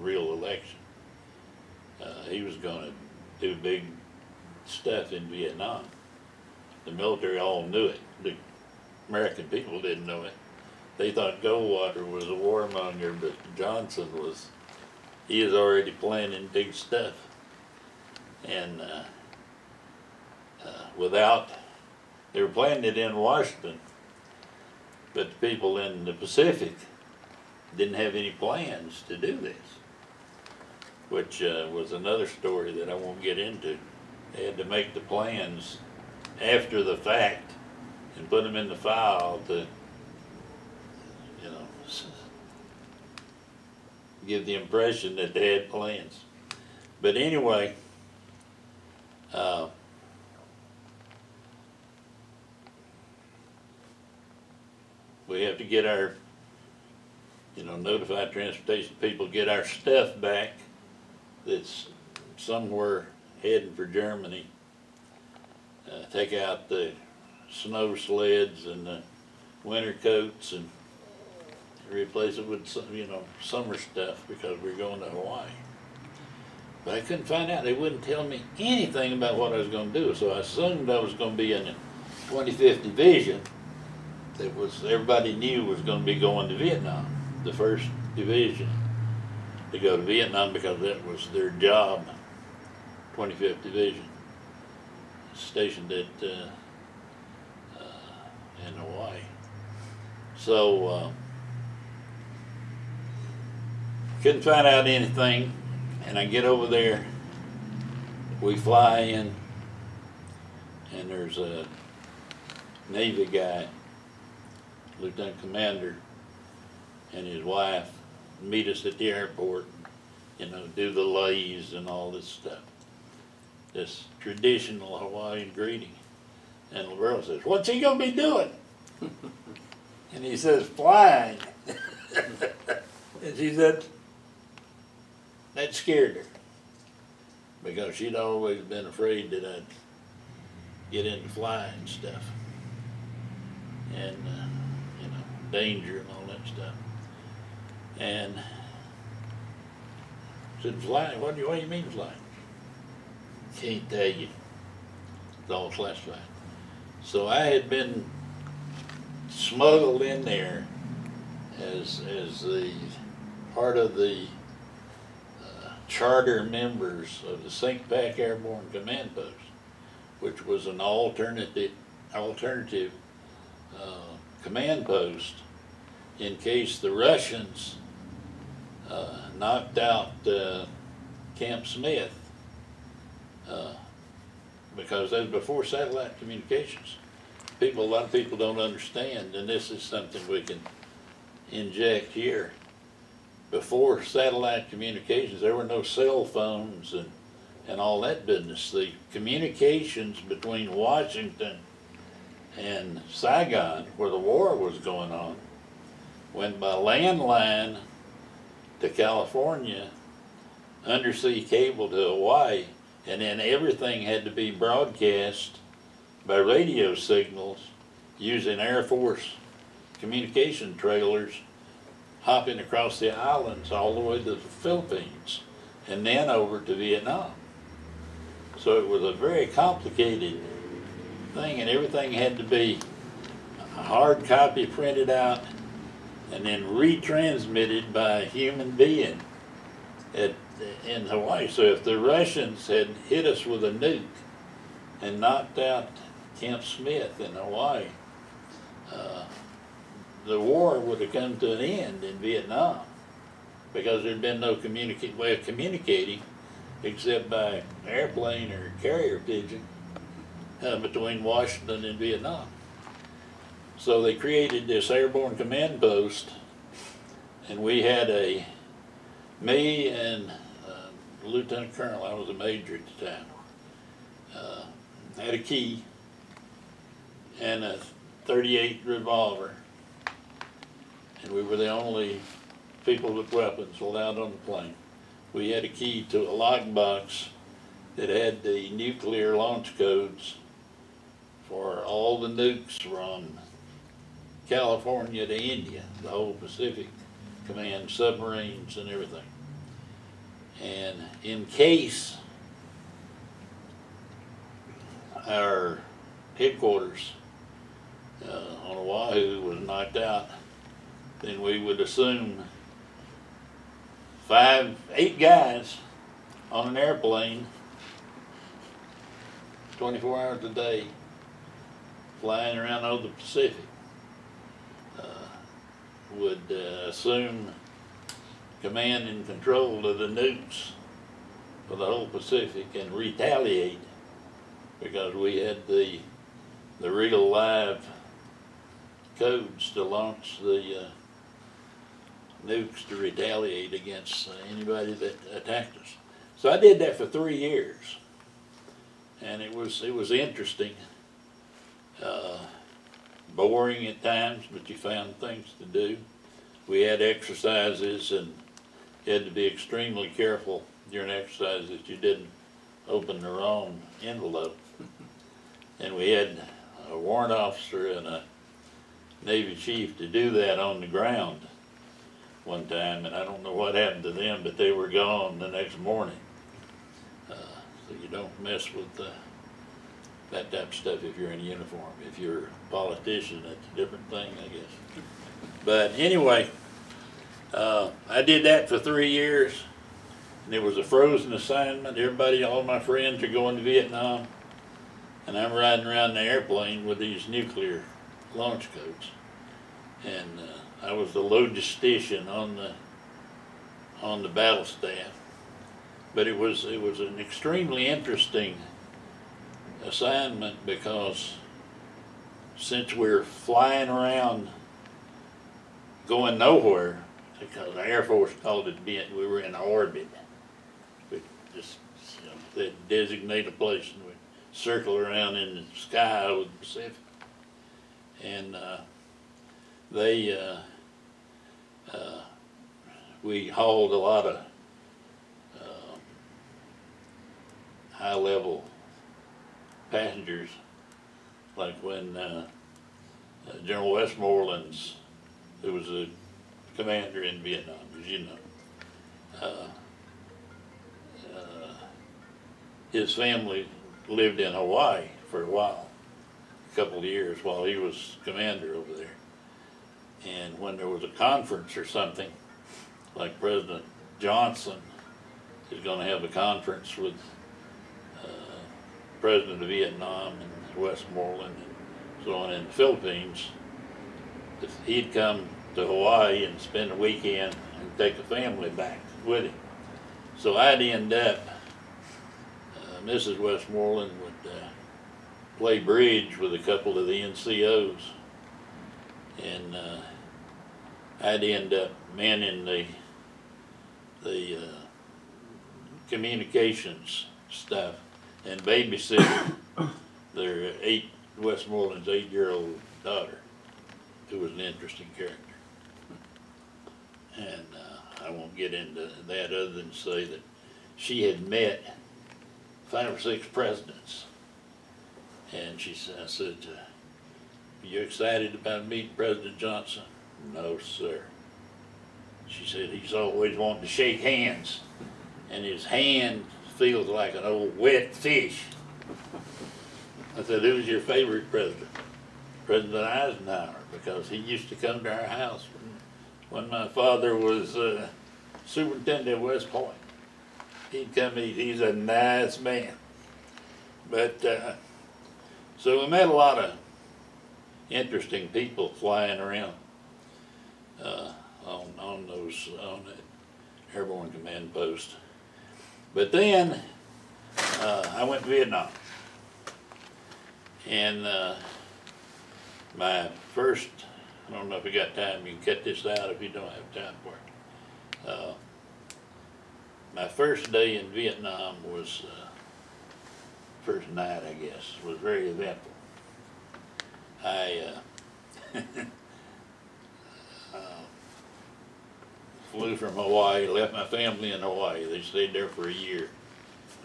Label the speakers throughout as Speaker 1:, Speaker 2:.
Speaker 1: real election. Uh, he was gonna do big stuff in Vietnam. The military all knew it. The American people didn't know it. They thought Goldwater was a warmonger, but Johnson was, he was already planning big stuff. And, uh, uh, without, they were planning it in Washington, but the people in the Pacific didn't have any plans to do this, which uh, was another story that I won't get into. They had to make the plans after the fact and put them in the file to, you know, give the impression that they had plans. But anyway, uh, we have to get our, you know, notify transportation people, get our stuff back that's somewhere heading for Germany. Uh, take out the snow sleds and the winter coats and replace it with some, you know, summer stuff because we're going to Hawaii. But I couldn't find out, they wouldn't tell me anything about what I was gonna do, so I assumed I was gonna be in the twenty-fifth division that was, everybody knew was gonna be going to Vietnam, the first division to go to Vietnam because that was their job, twenty-fifth division, stationed at, uh, uh, in Hawaii. So, uh, couldn't find out anything, and I get over there, we fly in, and there's a Navy guy, Lieutenant Commander, and his wife meet us at the airport, you know, do the leis and all this stuff. This traditional Hawaiian greeting. And Laverne says, what's he gonna be doing? And he says, flying. And she said, that scared her. Because she'd always been afraid that I'd get into flying stuff. And, uh, you know, danger and all that stuff. And said, flying, what do you, what do you mean flying? Can't tell you. It's all classified. So I had been smuggled in there as, as the, part of the uh, charter members of the CINCPAC Airborne Command Post, which was an alternative, alternative, uh, command post in case the Russians, uh, knocked out, uh, Camp Smith, uh, because that was before satellite communications. People, a lot of people don't understand, and this is something we can inject here. Before satellite communications, there were no cell phones and, and all that business. The communications between Washington and Saigon, where the war was going on, went by landline to California, undersea cable to Hawaii, and then everything had to be broadcast by radio signals using Air Force communication trailers hopping across the islands all the way to the Philippines and then over to Vietnam. So it was a very complicated thing and everything had to be hard copy printed out and then retransmitted by a human being at, in Hawaii. So if the Russians had hit us with a nuke and knocked out Camp Smith in Hawaii, uh, the war would have come to an end in Vietnam because there'd been no way of communicating except by airplane or carrier pigeon uh, between Washington and Vietnam. So they created this airborne command post, and we had a, me and uh, Lieutenant Colonel, I was a major at the time, uh, had a key and a thirty-eight revolver. And we were the only people with weapons allowed on the plane. We had a key to a lockbox that had the nuclear launch codes for all the nukes from California to India, the whole Pacific Command, submarines and everything. And in case our headquarters uh, on Oahu was knocked out, then we would assume five, eight guys on an airplane, twenty-four hours a day, flying around over the Pacific, would uh, assume command and control of the nukes for the whole Pacific and retaliate because we had the, the real live codes to launch the, uh, nukes to retaliate against uh, anybody that attacked us. So I did that for three years. And it was, it was interesting. Uh, boring at times, but you found things to do. We had exercises and you had to be extremely careful during exercise that you didn't open the wrong envelope. And we had a warrant officer and a Navy chief to do that on the ground one time, and I don't know what happened to them, but they were gone the next morning. Uh, So you don't mess with uh, that type of stuff if you're in uniform. If you're a politician, that's a different thing, I guess. But anyway, uh, I did that for three years, and it was a frozen assignment. Everybody, all my friends are going to Vietnam, and I'm riding around the airplane with these nuclear launch codes. And uh, I was the logistician on the on the battle staff. But it was it was an extremely interesting assignment because since we're flying around going nowhere, because the Air Force called it being we were in orbit. We just you know, they designate a place and we circle around in the sky over the Pacific. And uh, they uh, uh, we hauled a lot of uh, high level passengers, like when uh, uh, General Westmoreland's, who was a commander in Vietnam, as you know. Uh, uh, his family lived in Hawaii for a while, a couple of years while he was commander over there. And when there was a conference or something, like President Johnson is gonna have a conference with President of Vietnam and Westmoreland and so on in the Philippines, if he'd come to Hawaii and spend a weekend and take the family back with him. So I'd end up, uh, Mrs. Westmoreland would uh, play bridge with a couple of the NCOs. And uh, I'd end up manning the, the uh, communications stuff and babysitting their eight, Westmoreland's eight-year-old daughter, who was an interesting character. And uh, I won't get into that other than say that she had met five or six presidents. And she said, I said, are you excited about meeting President Johnson? No, sir. She said, he's always wanting to shake hands, and his hand feels like an old wet fish. I said, who's your favorite president? President Eisenhower, because he used to come to our house when, my father was uh, superintendent at West Point. He'd come eat, he's a nice man. But, uh, so we met a lot of interesting people flying around uh, on, on those, on that airborne command post. But then, uh, I went to Vietnam. And, uh, my first, I don't know if you got time, you can cut this out if you don't have time for it. Uh, my first day in Vietnam was, uh, first night, I guess, was very eventful. I, uh, uh, flew from Hawaii, left my family in Hawaii. They stayed there for a year.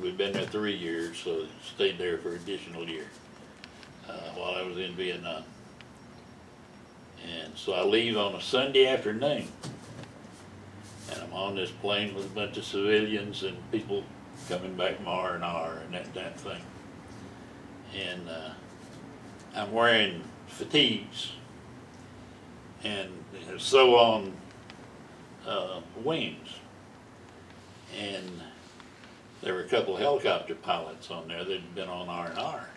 Speaker 1: We'd been there three years, so stayed there for an additional year uh, while I was in Vietnam. And so I leave on a Sunday afternoon. And I'm on this plane with a bunch of civilians and people coming back from R and R and that, that thing. And, uh, I'm wearing fatigues and so on, uh, wings. And there were a couple of helicopter pilots on there that'd been on R and R.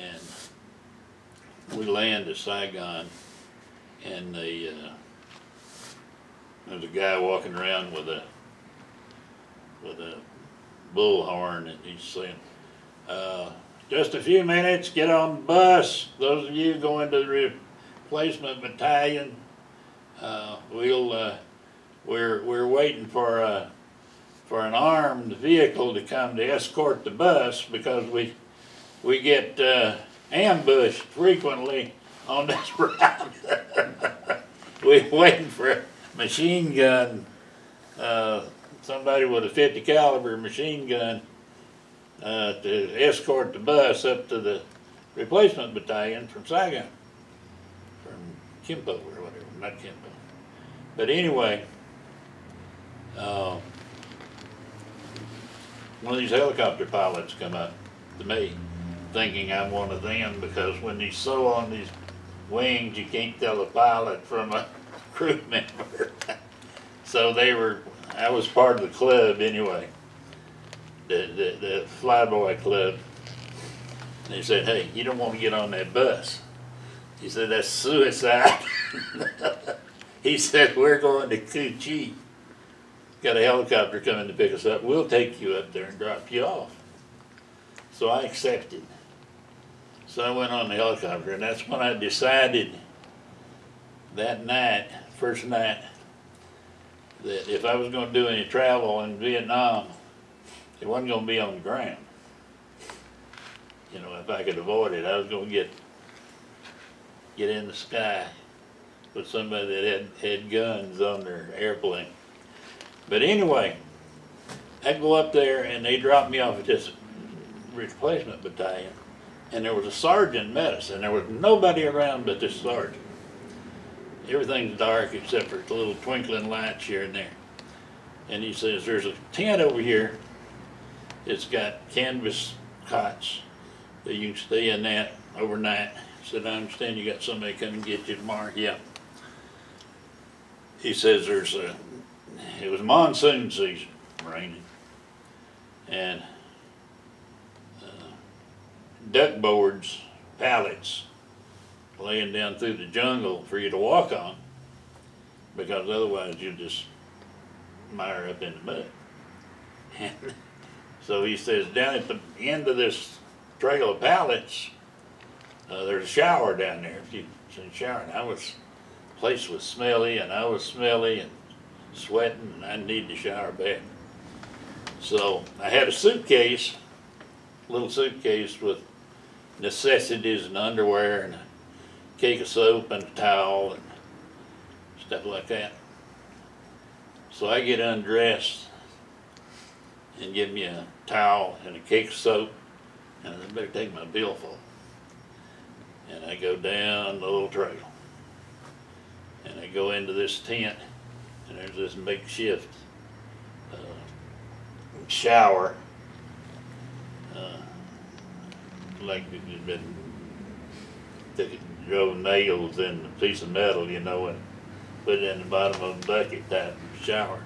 Speaker 1: And we land at Saigon and the, uh, there's a guy walking around with a, with a bullhorn and he's saying, uh, just a few minutes, get on the bus. Those of you going to the replacement battalion, uh, we'll, uh, we're, we're waiting for a, for an armed vehicle to come to escort the bus because we, we get, uh, ambushed frequently on this route. We're waiting for a machine gun, uh, somebody with a fifty caliber machine gun, uh, to escort the bus up to the replacement battalion from Saigon. From Kimpo or whatever, not Kimpo. But anyway, uh, one of these helicopter pilots come up to me, thinking I'm one of them, because when you sew on these wings, you can't tell a pilot from a crew member. So they were, I was part of the club anyway, the, the, the flyboy club. They said, hey, you don't wanna get on that bus. He said, that's suicide. He said, we're going to Cu Chi. Got a helicopter coming to pick us up, we'll take you up there and drop you off. So I accepted. So I went on the helicopter, and that's when I decided that night, first night, that if I was gonna do any travel in Vietnam, it wasn't gonna be on the ground. You know, if I could avoid it, I was gonna get, get in the sky with somebody that had, had guns on their airplane. But anyway, I go up there and they dropped me off at this replacement battalion. And there was a sergeant met us, and there was nobody around but this sergeant. Everything's dark except for the little twinkling lights here and there. And he says, there's a tent over here. It's got canvas cots that you can stay in that overnight. He said, I understand you got somebody come and get you tomorrow. Yeah. He says there's a, it was monsoon season, raining. And duck boards, pallets, laying down through the jungle for you to walk on, because otherwise you just mire up in the mud. And so he says, down at the end of this trail of pallets, uh, there's a shower down there. If you shower, and I was, place was smelly, and I was smelly and sweating, and I needed to shower bad. So I had a suitcase, little suitcase with necessities and underwear and a cake of soap and a towel and stuff like that. So I get undressed and give me a towel and a cake of soap and I better take my billfold. And I go down the little trail. And I go into this tent and there's this makeshift uh, shower. Uh, like it had been, drove nails in a piece of metal, you know, and put it in the bottom of a bucket type shower.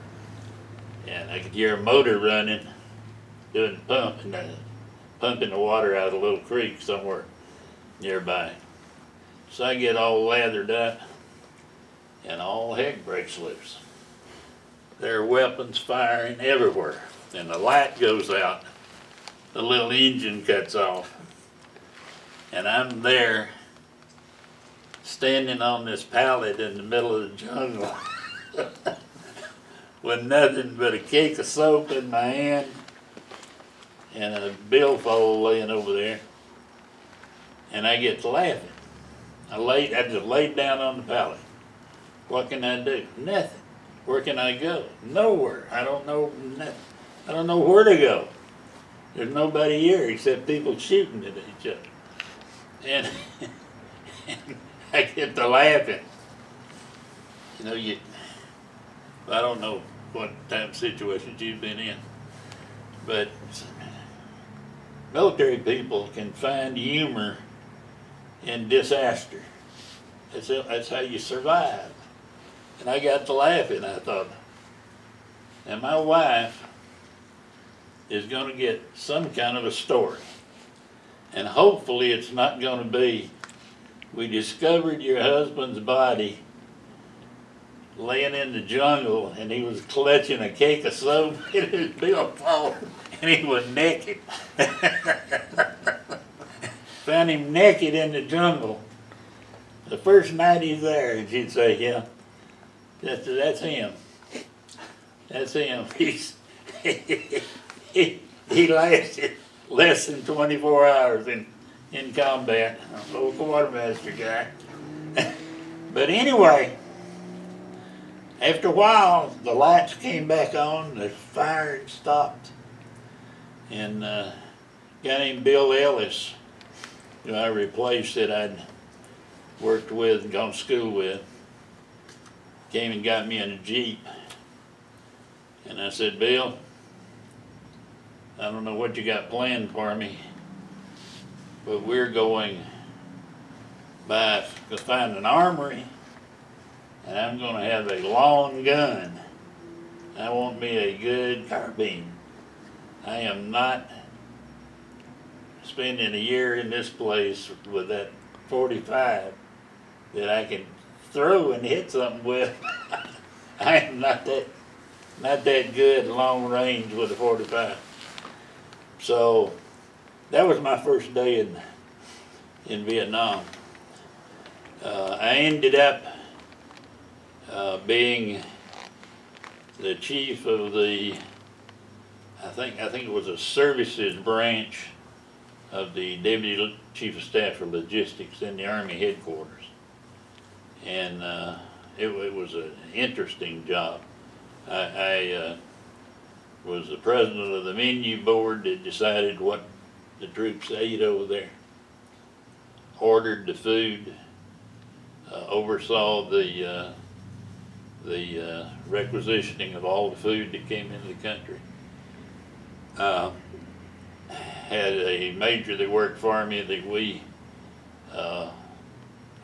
Speaker 1: And I could hear a motor running, doing the pump, and pumping the water out of a little creek somewhere nearby. So I get all lathered up, and all heck breaks loose. There are weapons firing everywhere, and the light goes out. The little engine cuts off, and I'm there, standing on this pallet in the middle of the jungle, with nothing but a cake of soap in my hand and a billfold laying over there. And I get to laughing. I laid, I just laid down on the pallet. What can I do? Nothing. Where can I go? Nowhere. I don't know. I don't know where to go. There's nobody here except people shooting at each other. And, I get to laughing. You know, you, I don't know what type of situations you've been in, but military people can find humor in disaster. That's, that's how you survive. And I got to laughing. I thought, and my wife is going to get some kind of a story. And hopefully it's not going to be, we discovered your husband's body laying in the jungle and he was clutching a cake of soap in his billfold and he was naked. Found him naked in the jungle. The first night he's there, and she'd say, yeah, that's, that's him. That's him. He's, he, he lasted less than 24 hours in, in combat. A little quartermaster guy. but anyway, after a while, the lights came back on, the firing stopped, and uh, a guy named Bill Ellis, who I replaced that I'd worked with and gone to school with, came and got me in a Jeep. And I said, Bill, I don't know what you got planned for me, but we're going by to find an armory, and I'm going to have a long gun. I want me a good carbine. I am not spending a year in this place with that 45 that I can throw and hit something with. I am not that not that good long range with a 45. So that was my first day in in Vietnam. Uh, I ended up uh, being the chief of the I think I think it was a services branch of the deputy chief of staff for logistics in the army headquarters, and uh, it, it was an interesting job. I, I uh, was the president of the menu board that decided what the troops ate over there, ordered the food, uh, oversaw the uh, the uh, requisitioning of all the food that came into the country. Uh, had a major that worked for me that we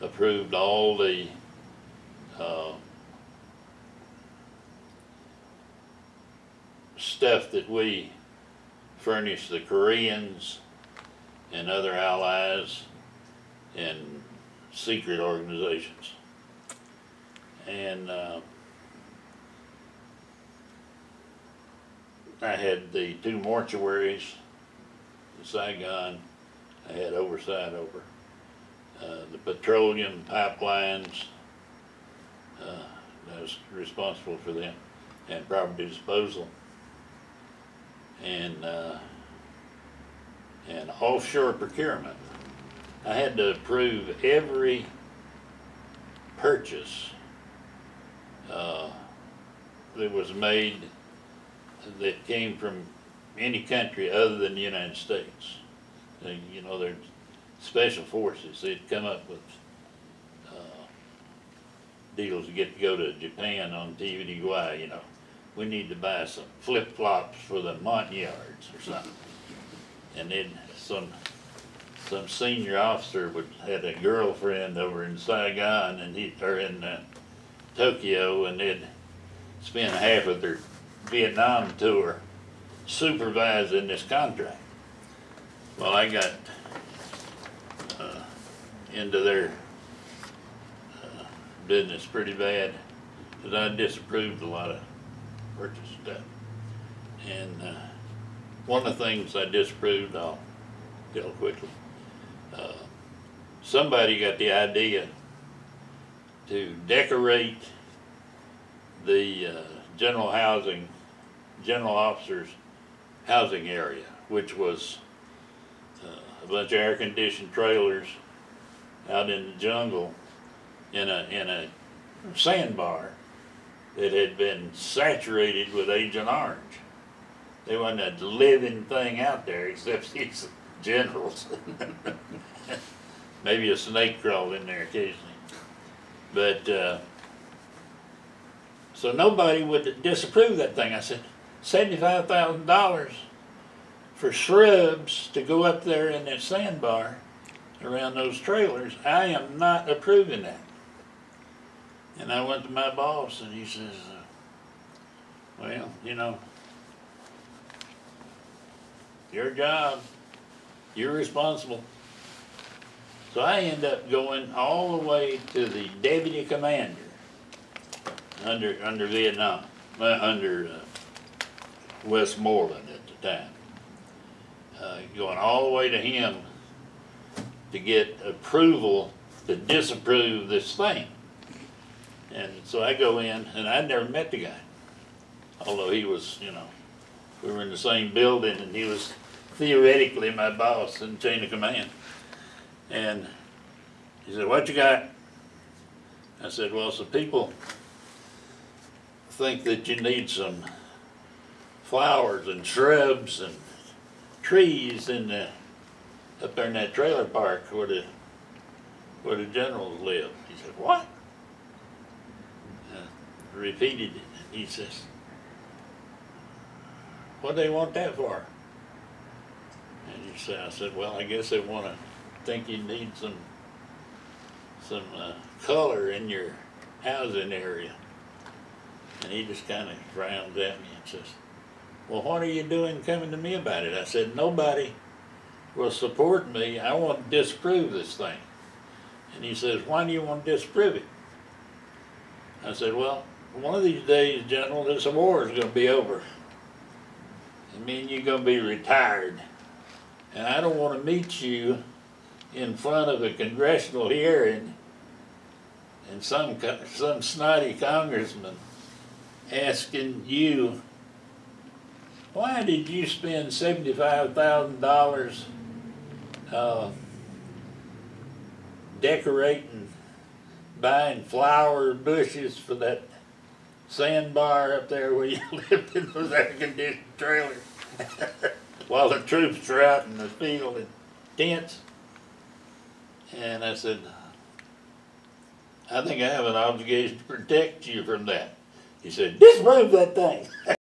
Speaker 1: approved all the uh, stuff that we furnished the Koreans and other allies and secret organizations. And uh, I had the two mortuaries in Saigon I had oversight over. Uh, the petroleum pipelines, uh, I was responsible for them, and property disposal. And, uh, and offshore procurement. I had to approve every purchase uh, that was made that came from any country other than the United States. Uh, you know, there's special forces, they'd come up with uh, deals to get to go to Japan on TDY, you know. We need to buy some flip-flops for the Montagnards or something. And then some, some senior officer would, had a girlfriend over in Saigon and he, or in uh, Tokyo and they'd spend half of their Vietnam tour supervising this contract. Well, I got into their uh, business pretty bad because I disapproved a lot of purchase stuff. And uh, one of the things I disapproved, I'll tell quickly. Uh, somebody got the idea to decorate the uh, general housing, general officers housing area, which was uh, a bunch of air-conditioned trailers out in the jungle in a, in a sandbar that had been saturated with Agent Orange. There wasn't a living thing out there except these generals. Maybe a snake crawled in there occasionally. But uh, So nobody would disapprove that thing. I said, seventy-five thousand dollars for shrubs to go up there in that sandbar around those trailers. I am not approving that. And I went to my boss and he says, uh, well, you know, your job, you're responsible. So I end up going all the way to the deputy commander under, under Vietnam, uh, under, uh, Westmoreland at the time. Uh, going all the way to him to get approval to disapprove this thing. And so I go in, and I'd never met the guy, although he was, you know, we were in the same building, and he was theoretically my boss in chain of command. And he said, "What you got?" I said, "Well, some people think that you need some flowers and shrubs and trees in the up there in that trailer park where the where the generals live." He said, "What?" Uh, repeated it. And he says, "What do they want that for?" And you say, I said, "Well, I guess they want to think you need some some uh, color in your housing area." And he just kind of frowns at me and says, "Well, what are you doing coming to me about it?" I said, "Nobody will support me. I want to disprove this thing." And he says, "Why do you want to disprove it?" I said, "Well, one of these days, General, this war is going to be over. I mean, you're going to be retired, and I don't want to meet you in front of a congressional hearing and some some snotty congressman asking you, why did you spend seventy-five thousand dollars uh, decorating, buying flower bushes for that sandbar up there where you lived in those air-conditioned trailers while the troops were out in the field in tents?" And I said, I think I have an obligation to protect you from that. He said, disprove that thing.